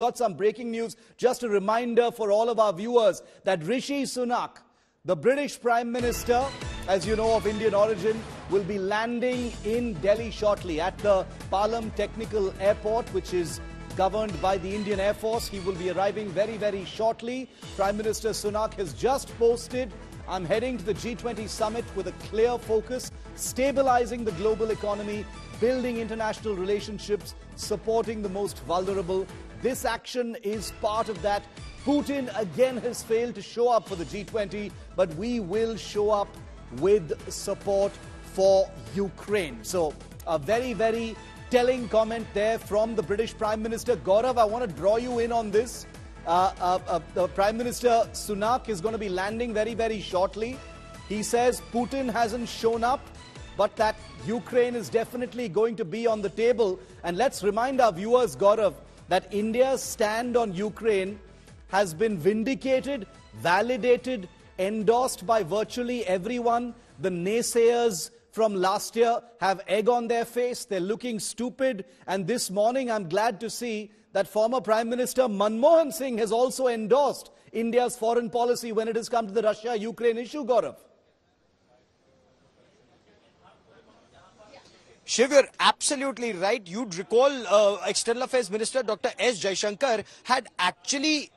got some breaking news. Just a reminder for all of our viewers that Rishi Sunak, the British Prime Minister, as you know, of Indian origin, will be landing in Delhi shortly at the Palam Technical Airport, which is governed by the Indian Air Force. He will be arriving very, very shortly. Prime Minister Sunak has just posted I'm heading to the G20 summit with a clear focus, stabilizing the global economy, building international relationships, supporting the most vulnerable, this action is part of that. Putin again has failed to show up for the G20, but we will show up with support for Ukraine. So, a very, very telling comment there from the British Prime Minister. Gaurav, I want to draw you in on this. Uh, uh, uh, the Prime Minister Sunak is going to be landing very, very shortly. He says Putin hasn't shown up, but that Ukraine is definitely going to be on the table. And let's remind our viewers, Gaurav, that India's stand on Ukraine has been vindicated, validated, endorsed by virtually everyone. The naysayers from last year have egg on their face. They're looking stupid. And this morning, I'm glad to see that former Prime Minister Manmohan Singh has also endorsed India's foreign policy when it has come to the Russia-Ukraine issue, Gaurav. Shiv, you're absolutely right. You'd recall uh, External Affairs Minister Dr. S. Jaishankar had actually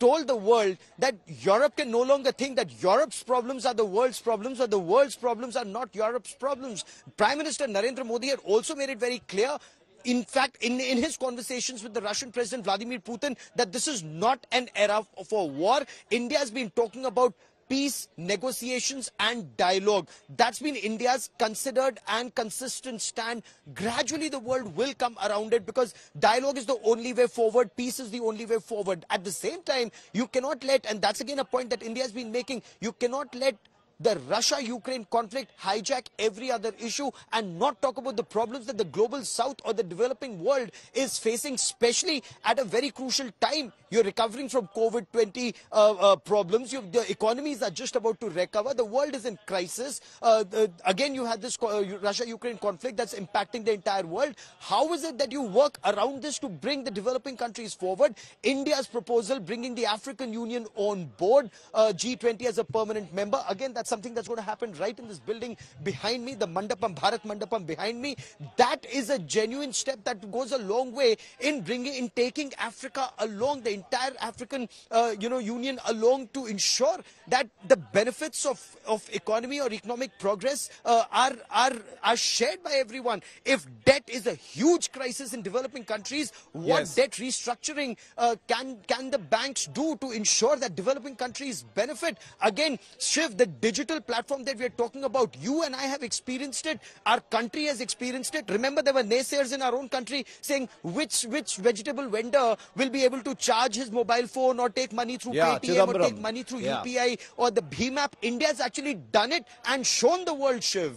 told the world that Europe can no longer think that Europe's problems are the world's problems or the world's problems are not Europe's problems. Prime Minister Narendra Modi had also made it very clear in fact, in, in his conversations with the Russian President Vladimir Putin, that this is not an era for war. India has been talking about peace, negotiations and dialogue. That's been India's considered and consistent stand. Gradually the world will come around it because dialogue is the only way forward, peace is the only way forward. At the same time, you cannot let, and that's again a point that India has been making, you cannot let the Russia-Ukraine conflict hijack every other issue and not talk about the problems that the global south or the developing world is facing, especially at a very crucial time. You're recovering from COVID-20 uh, uh, problems. You, the economies are just about to recover. The world is in crisis. Uh, again, you had this uh, Russia-Ukraine conflict that's impacting the entire world. How is it that you work around this to bring the developing countries forward? India's proposal, bringing the African Union on board, uh, G20 as a permanent member. Again, that's something that's going to happen right in this building behind me, the Mandapam, Bharat Mandapam behind me. That is a genuine step that goes a long way in bringing, in taking Africa along, the entire African, uh, you know, Union along to ensure that the benefits of, of economy or economic progress uh, are, are, are shared by everyone. If debt is a huge crisis in developing countries, what yes. debt restructuring uh, can, can the banks do to ensure that developing countries benefit? Again, Shiv, the digital platform that we are talking about, you and I have experienced it. Our country has experienced it. Remember, there were naysayers in our own country saying which which vegetable vendor will be able to charge his mobile phone or take money through yeah, Paytm or take money through yeah. UPI or the BHIM app. India has actually done it and shown the world, Shiv.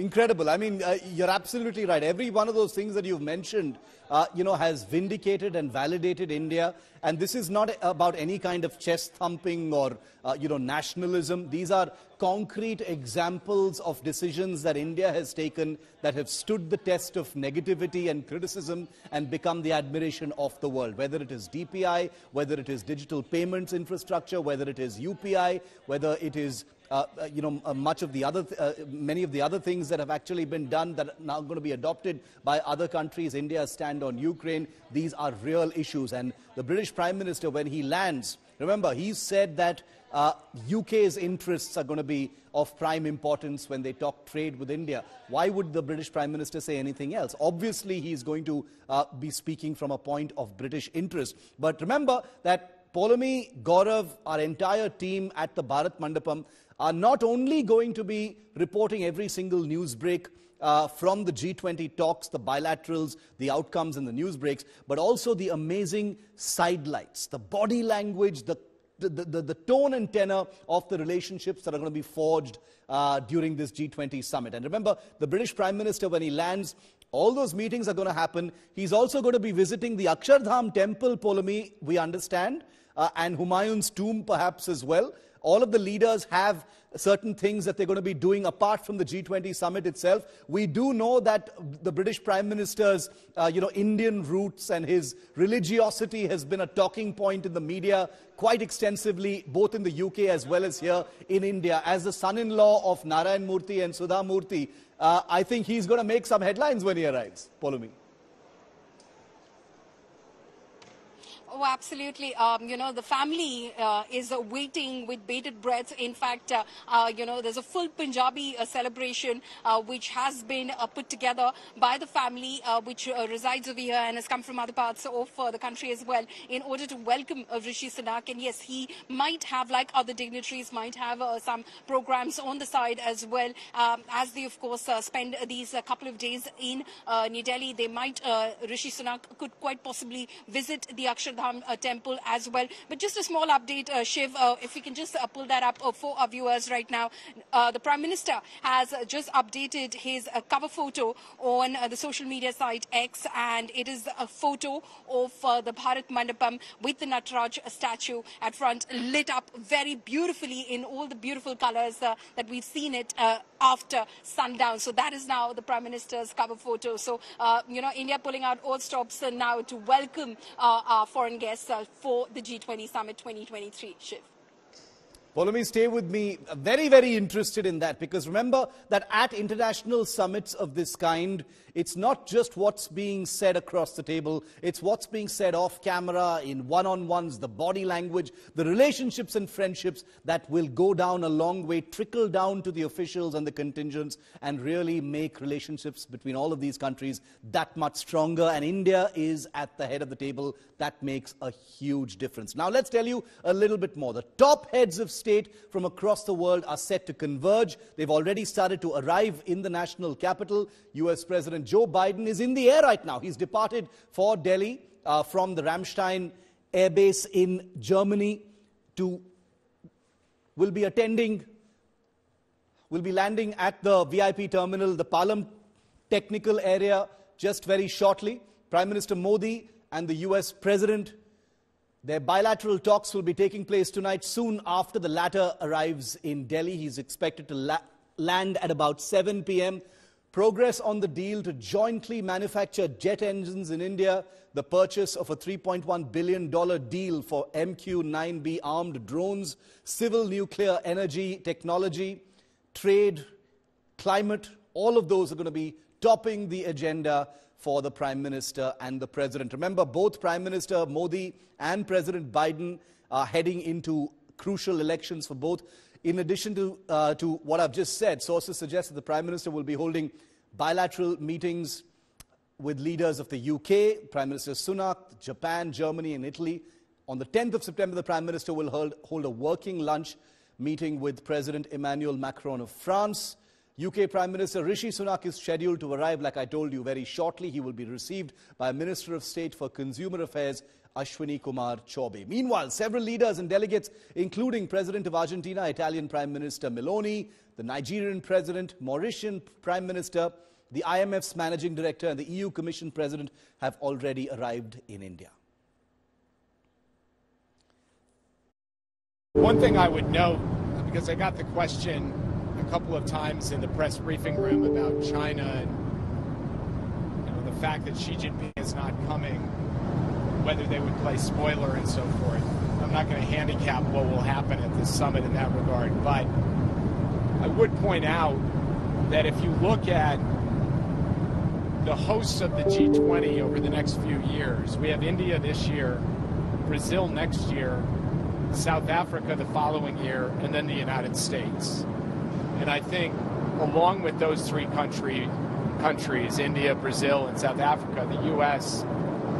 Incredible. I mean, uh, you're absolutely right. Every one of those things that you've mentioned, uh, you know, has vindicated and validated India. And this is not about any kind of chest thumping or, uh, you know, nationalism. These are concrete examples of decisions that India has taken that have stood the test of negativity and criticism and become the admiration of the world. Whether it is DPI, whether it is digital payments infrastructure, whether it is UPI, whether it is uh, uh, you know, uh, much of the other, uh, many of the other things that have actually been done that are now going to be adopted by other countries, India's stand on Ukraine, these are real issues. And the British Prime Minister, when he lands, remember, he said that uh, UK's interests are going to be of prime importance when they talk trade with India. Why would the British Prime Minister say anything else? Obviously, he's going to uh, be speaking from a point of British interest. But remember that Poulomi, Gaurav, our entire team at the Bharat Mandapam are not only going to be reporting every single news break uh, from the G20 talks, the bilaterals, the outcomes and the news breaks, but also the amazing sidelights, the body language, the the, the, the, tone and tenor of the relationships that are going to be forged uh, during this G20 summit. And remember, the British Prime Minister, when he lands, all those meetings are going to happen. He's also going to be visiting the Akshardham temple, Poulomi, we understand, uh, and Humayun's tomb perhaps as well. All of the leaders have certain things that they're going to be doing apart from the G20 summit itself. We do know that the British Prime Minister's, uh, you know, Indian roots and his religiosity has been a talking point in the media quite extensively, both in the UK as well as here in India. As the son-in-law of Narayan Murthy and Sudha Murty, uh, I think he's going to make some headlines when he arrives. Poulomi. Oh, absolutely. Um, you know, the family uh, is uh, waiting with bated breath. In fact, uh, uh you know, there's a full Punjabi uh, celebration uh, which has been put together by the family which resides over here and has come from other parts of the country as well in order to welcome Rishi Sunak. And yes, he might have, like other dignitaries, might have some programs on the side as well. Um, as they, of course, spend these couple of days in New Delhi, they might, Rishi Sunak could quite possibly visit the Akshardham uh, temple as well. But just a small update, uh, Shiv, uh, if we can just uh, pull that up uh, for our viewers right now. Uh, the Prime Minister has just updated his cover photo on the social media site X, and it is a photo of the Bharat Mandapam with the Nataraj statue at front, lit up very beautifully in all the beautiful colors that we've seen it after sundown. So that is now the Prime Minister's cover photo. So, you know, India pulling out all stops now to welcome our foreign guests uh, for the G20 Summit 2023. Shiv. Poulomi, stay with me. Very, very interested in that because remember that at international summits of this kind, it's not just what's being said across the table, it's what's being said off camera, in one on ones, the body language, the relationships and friendships that will go down a long way, trickle down to the officials and the contingents, and really make relationships between all of these countries that much stronger. And India is at the head of the table. That makes a huge difference. Now, let's tell you a little bit more. The top heads of state from across the world are set to converge. They've already started to arrive in the national capital. US President Joe Biden is in the air right now. He's departed for Delhi uh, from the Ramstein Air Base in Germany to will be attending will be landing at the VIP terminal, the Palam technical area just very shortly. Prime Minister Modi and the US President their bilateral talks will be taking place tonight, soon after the latter arrives in Delhi. He's expected to la land at about 7 p.m. Progress on the deal to jointly manufacture jet engines in India, the purchase of a $3.1 billion deal for MQ-9B armed drones, civil nuclear energy technology, trade, climate, all of those are going to be topping the agenda for the Prime Minister and the President. Remember, both Prime Minister Modi and President Biden are heading into crucial elections for both. In addition to, uh, to what I've just said, sources suggest that the Prime Minister will be holding bilateral meetings with leaders of the UK, Prime Minister Sunak, Japan, Germany, and Italy. On the 10th of September, the Prime Minister will hold, hold a working lunch meeting with President Emmanuel Macron of France. UK Prime Minister Rishi Sunak is scheduled to arrive, like I told you, very shortly. He will be received by Minister of State for Consumer Affairs, Ashwini Kumar Choubey. Meanwhile, several leaders and delegates, including President of Argentina, Italian Prime Minister Meloni, the Nigerian President, Mauritian Prime Minister, the IMF's Managing Director, and the EU Commission President have already arrived in India. One thing I would note, because I got the question couple of times in the press briefing room about China and you know, the fact that Xi Jinping is not coming, whether they would play spoiler and so forth. I'm not going to handicap what will happen at this summit in that regard, but I would point out that if you look at the hosts of the G20 over the next few years, we have India this year, Brazil next year, South Africa the following year, and then the United States. And I think along with those three country, countries, India, Brazil, and South Africa, the U.S.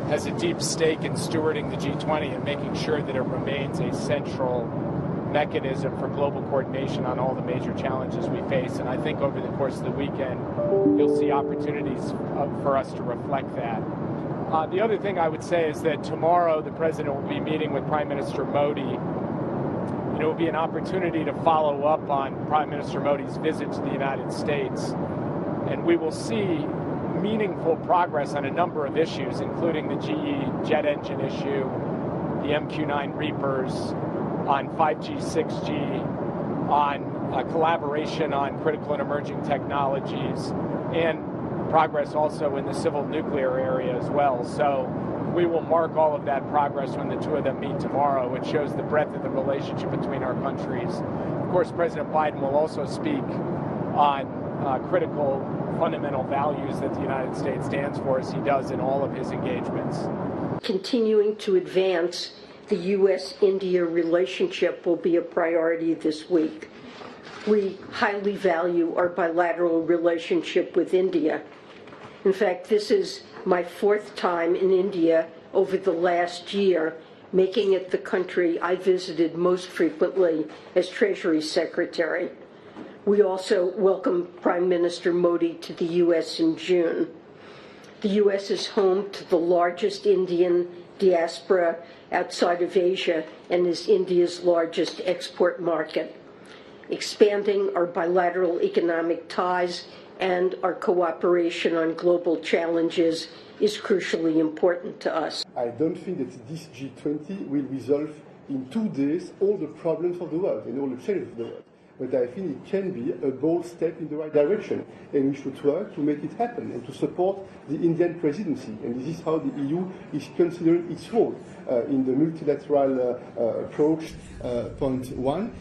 has a deep stake in stewarding the G20 and making sure that it remains a central mechanism for global coordination on all the major challenges we face. And I think over the course of the weekend, you'll see opportunities uh, for us to reflect that. Uh, the other thing I would say is that tomorrow the president will be meeting with Prime Minister Modi it will be an opportunity to follow up on Prime Minister Modi's visit to the United States. And we will see meaningful progress on a number of issues, including the GE jet engine issue, the MQ 9 Reapers, on 5G, 6G, on collaboration on critical and emerging technologies, and progress also in the civil nuclear area as well. So we will mark all of that progress when the two of them meet tomorrow, which shows the breadth of the relationship between our countries. Of course, President Biden will also speak on uh, critical fundamental values that the United States stands for, as he does in all of his engagements. Continuing to advance the U.S. India relationship will be a priority this week. We highly value our bilateral relationship with India. In fact, this is my fourth time in India over the last year, making it the country I visited most frequently as Treasury Secretary. We also welcomed Prime Minister Modi to the U.S. in June. The U.S. is home to the largest Indian diaspora outside of Asia and is India's largest export market. Expanding our bilateral economic ties and our cooperation on global challenges is crucially important to us. I don't think that this G20 will resolve in two days all the problems of the world and all the challenges of the world. But I think it can be a bold step in the right direction, and we should work to make it happen and to support the Indian presidency. And this is how the EU is considering its role uh, in the multilateral uh, uh, approach, uh, point one.